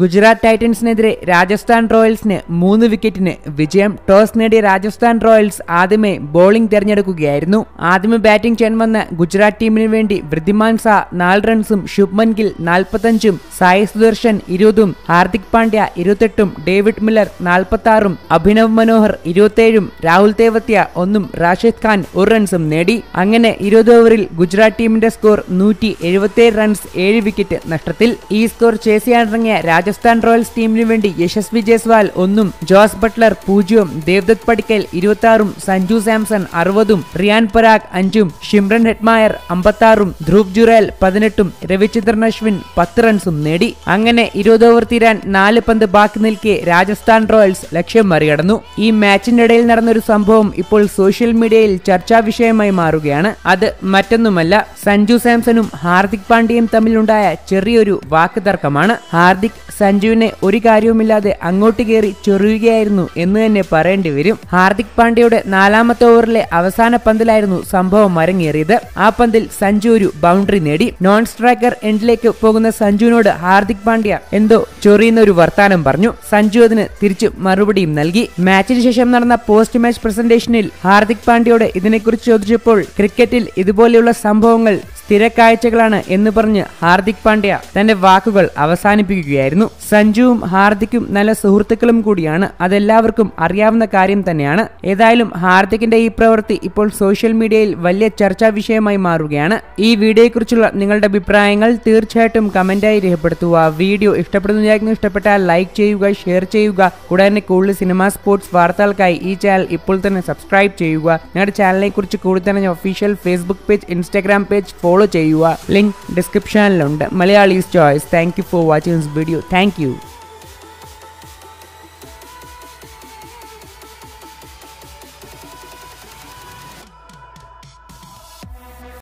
ഗുജറാത്ത് ടൈറ്റൻസിനെതിരെ രാജസ്ഥാൻ റോയൽസിന് മൂന്ന് വിക്കറ്റിന് വിജയം ടോസ് നേടിയ രാജസ്ഥാൻ റോയൽസ് ആദ്യമേ ബോളിംഗ് തെരഞ്ഞെടുക്കുകയായിരുന്നു. ആദ്യമേ ബാറ്റിംഗ് ചെയ്യാൻ വന്ന ഗുജറാത്ത് ടീമിന് വേണ്ടി വൃദ്ധിമാൻ സാ നാല് റൺസും ശുഭ്മൻ ഗിൽ നാൽപ്പത്തഞ്ചും സായി സുദർശൻ ഇരുപതും ഹാർദിക് പാണ്ഡ്യ ഇരുപത്തെട്ടും ഡേവിഡ് മില്ലർ നാൽപ്പത്തി ആറും അഭിനവ് മനോഹർ ഇരുപത്തേഴും രാഹുൽ തേവത്യ ഒന്നും റാഷിദ് ഖാൻ ഒരു റൺസും നേടി. അങ്ങനെ ഇരുപത് ഓവറിൽ ഗുജറാത്ത് ടീമിന്റെ സ്കോർ നൂറ്റി റൺസ് ഏഴ് വിക്കറ്റ് നഷ്ടത്തിൽ. ഈ സ്കോർ ചേസിയാനിറങ്ങിയ ചെയ്യാനിറങ്ങിയ രാജസ്ഥാൻ റോയൽസ് ടീമിനു വേണ്ടി യശസ്വി ജയ്സ്വാൽ ഒന്നും ജോസ് ബട്ട്ലർ പൂജ്യവും ദേവ്ദത്ത് പടിക്കൽ ഇരുപത്തി ആറും സഞ്ജു സാംസൺ അറുപതും റിയാൻ പരാഗ് അഞ്ചും ഷിംറൻ ഹെഡ്മായർ അമ്പത്താറും ധ്രുവ് ജുറേൽ പതിനെട്ടും രവിചന്ദ്രൻ അശ്വിൻ പത്ത് റൺസും നേടി. അങ്ങനെ ഇരുപത് ഓവർ തീരാൻ നാല് പന്ത് ബാക്കി നിൽക്കെ രാജസ്ഥാൻ റോയൽസ് ലക്ഷ്യം മറികടന്നു. ഈ മാച്ചിന്റെ ഇടയിൽ നടന്നൊരു സംഭവം ഇപ്പോൾ സോഷ്യൽ മീഡിയയിൽ ചർച്ചാ വിഷയമായി മാറുകയാണ്. അത് മറ്റൊന്നുമല്ല സഞ്ജു സാംസണും ഹാർദിക് പാണ്ഡ്യയും തമ്മിലുണ്ടായ ചെറിയൊരു വാക്ക് തർക്കമാണ് ഹാർദിക് സഞ്ജുവിനെ ഒരു കാര്യവുമില്ലാതെ അങ്ങോട്ട് കയറി ചൊറിയുകയായിരുന്നു എന്ന് തന്നെ പറയേണ്ടി വരും. ഹാർദിക് പാണ്ഡ്യയുടെ നാലാമത്തെ ഓവറിലെ അവസാന പന്തിലായിരുന്നു സംഭവം അരങ്ങേറിയത്. ആ പന്തിൽ സഞ്ജു ഒരു ബൗണ്ടറി നേടി. നോൺ സ്ട്രൈക്കർ എൻഡിലേക്ക് പോകുന്ന സഞ്ജുവിനോട് ഹാർദിക് പാണ്ഡ്യ എന്തോ ചൊറിയുന്ന ഒരു വർത്താനം പറഞ്ഞു. സഞ്ജു അതിന് തിരിച്ചു മറുപടിയും നൽകി. മാച്ചിന് ശേഷം നടന്ന പോസ്റ്റ് മാച്ച് പ്രസന്റേഷനിൽ ഹാർദിക് പാണ്ഡ്യയോട് ഇതിനെക്കുറിച്ച് ചോദിച്ചപ്പോൾ ക്രിക്കറ്റിൽ ഇതുപോലെയുള്ള സംഭവങ്ങൾ സ്ഥിരക്കാഴ്ചകളാണ് എന്ന് പറഞ്ഞ് ഹാർദിക് പാണ്ഡ്യ തന്റെ വാക്കുകൾ അവസാനിപ്പിക്കുകയായിരുന്നു. സഞ്ജുവും ഹാർദിക്കും നല്ല സുഹൃത്തുക്കളും കൂടിയാണ്. അതെല്ലാവർക്കും അറിയാവുന്ന കാര്യം തന്നെയാണ്. ഏതായാലും ഹാർദിക്കിന്റെ ഈ പ്രവൃത്തി ഇപ്പോൾ സോഷ്യൽ മീഡിയയിൽ വലിയ ചർച്ചാ വിഷയമായി മാറുകയാണ്. ഈ വീഡിയോയെക്കുറിച്ചുള്ള നിങ്ങളുടെ അഭിപ്രായങ്ങൾ തീർച്ചയായിട്ടും കമന്റായി രേഖപ്പെടുത്തുക. വീഡിയോ ഇഷ്ടപ്പെടുന്നതായിരുന്നു ഇഷ്ടപ്പെട്ടാൽ ലൈക്ക് ചെയ്യുക ഷെയർ ചെയ്യുക. കൂടാതെ കൂടുതൽ സിനിമാ സ്പോർട്സ് വാർത്തകൾക്കായി ഈ ചാനൽ ഇപ്പോൾ തന്നെ സബ്സ്ക്രൈബ് ചെയ്യുക. നിങ്ങളുടെ ചാനലിനെ കുറിച്ച് കൂടുതൽ തന്നെ official Facebook page Instagram page follow ചെയ്യുക. Link ഡിസ്ക്രിപ്ഷനിലുണ്ട്. Malayalees choice. Thank for watching this video thank you